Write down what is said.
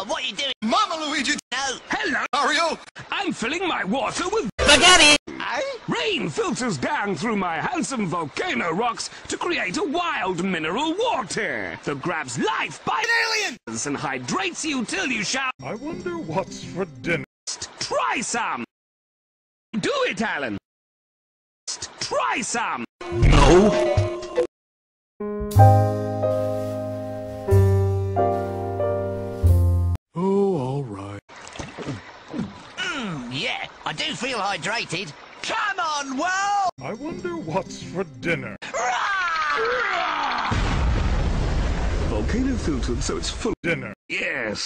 Oh, what are you doing? Mama Luigi, No. Hello, Mario, I'm filling my water with Spaghetti! rain filters down through my handsome volcano rocks to create a wild mineral water that grabs life by aliens and hydrates you till you shall I wonder what's for dinner. try some. Do it, Alan. Try some. Oh, Yeah, I do feel hydrated. Come on, Will! I wonder what's for dinner. Volcano filtered so it's full. Dinner. Yes.